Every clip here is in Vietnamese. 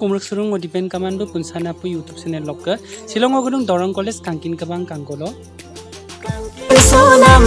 kumruk surung odipen kamando pun sana pu youtube channel lok ke silong ogurung dorong koles kangkin kebang kangkolo sonam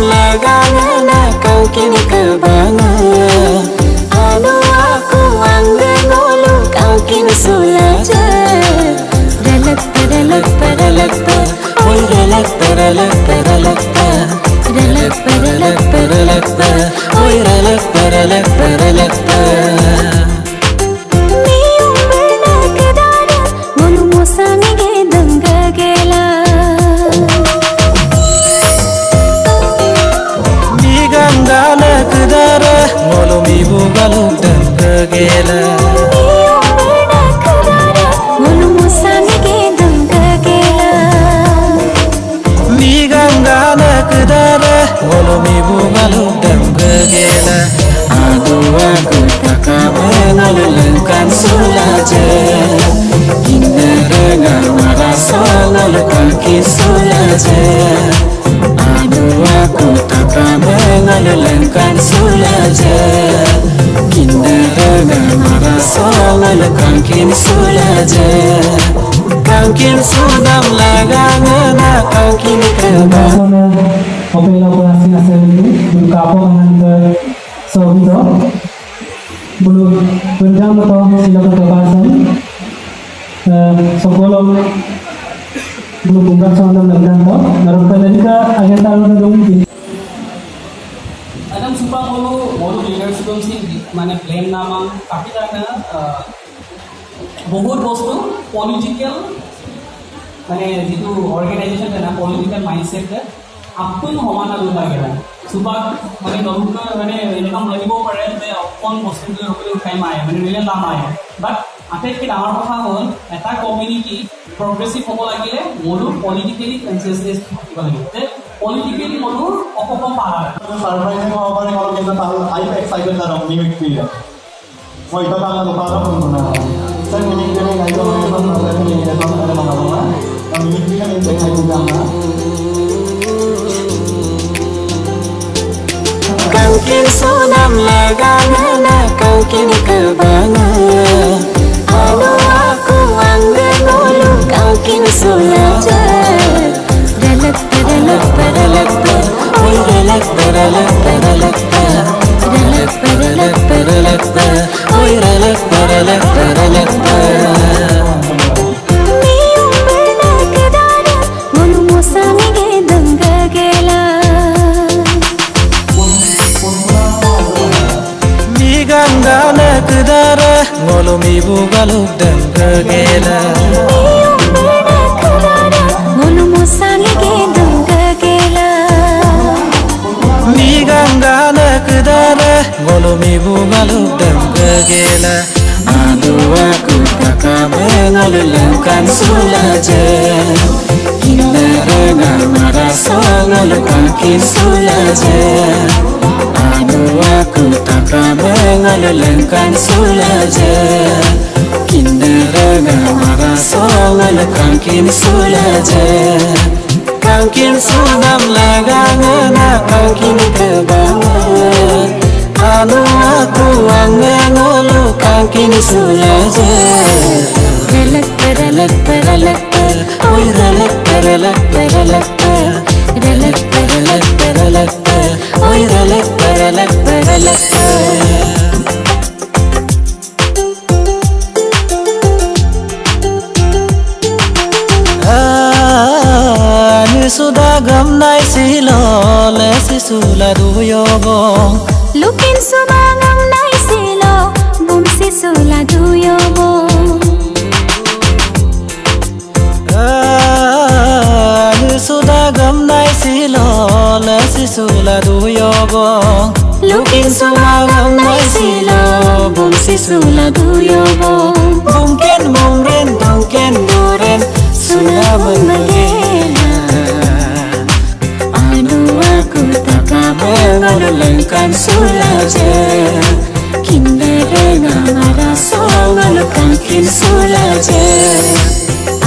ದಾರ ಮೊಲುಮಿ ಹೂಗಳು ಗಂಗಗೆಲ ನೀ ಗಂಗಾನ ಕದಾರ ಮೊಲುಮಿ ಹೂಗಳು ಗಂಗಗೆಲ ಆಗುವ ಗುತ್ತಕಾಬನಲು ಕನ್ಸುಲಾಜೆ ಇನ್ನರ ನರ್ಮರ ಸೋಲಲು ಕಾಕಿ ಸುಲಜೆ solalkan sulaja kinda daga mara solal kankin sulaja kankin sudam lagangana kankin kaba Opela operasi nasib ini berkapok hantar sobito belum pendam atau silakan kebasan eh, sebelum belum buka soal dendam atau? Daripada মানে plane নামাং কাটি থাকে বহুত বস্তু পলিটিক্যাল মানে যিটো অৰ্গেনাইজেশ্যন থাকে political mindset আপোন সমান আৰু লাগে চুপাক মানে নতুনকৈ মানে এনেকুৱা লাগিব পাৰে যে অকণ বস্তুটো সকলোৱে উঠাই মাৰে মানে নিলে নামাৰে বাট আটাইতকৈ ডাঙৰ কথা হ'ল এটা কমিউনিটি প্ৰগ্ৰেছিভ হ'ব লাগিলে মোৰো পলিটিকেলি কনচিয়াছনেছ থাকিব লাগিব। যে পলিটিকেলি মোৰো অসম isang tao, I'm excited na ng Mimic Pia. Mo itatama na para kung muna. Sa Mimic Pia may ngayon, may mga mga mga mga mga mga mga mga ang Mimic Pia may excited lang na. Cầu kiến số năm là gà ngã là cầu kiến cơ bà ngã relax, relax, relax, Ganga ನಗದಾರ ಮೊಲು ಮೀವು ಬಲು ದಂಗ ಗೇಲ kudara ngolo mi bugalu danga gela adu aku takame ngolo lengkan sulaje Hinara ngamara so ngolo kakin sulaje Anu aku tak mengalelengkan sulaje Kindera gamara songal kangkin sulaje Kangkin sunam lagangana kangkin kim nu aku ange angengolu kankini suyaje Relak relak relak Oi relak relak relak Relak relak relak Oi relak perelak perelak sudah gamnai silo le si sisula duyo bong Lukin sumangam le sisula duyo bong Lukin sumangam nai silo bum sisula duyo bong Mungkin mungkin mungkin duren sudah menagela Anu aku tak mengalulengkan sulaje Kindere ngamara songalukan kin sulaje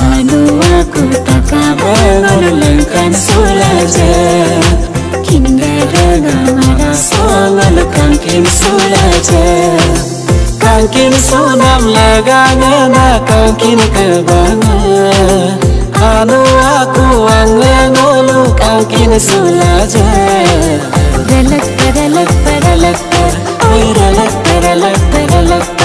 Anu aku tak mengalulengkan sulaje su la je Kangkin sunam lagane na kangkin kebana Kalau aku angle nolu kangkin sulaja Relak perelak perelak perelak perelak perelak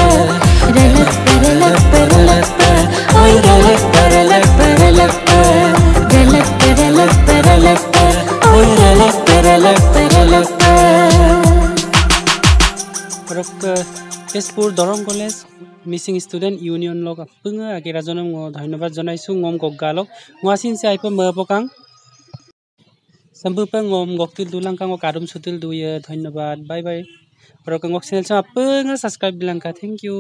Tezpur Darrang college Mising student union log আপোনাৰ আগিৰাজনক ধন্যবাদ জনাইছোঁ ম'ম গগ্গালক মাচিন চাই পে মকাং চাম্পুপে ম'ম গগতিল দুলাংকাং কাৰুম চুতিল দুয়ে ধন্যবাদ বাই বাই। কাংক চেনেল চাওঁ আপোনাৰ ছাবস্ক্ৰাইব দিলাংকা থেংক ইউ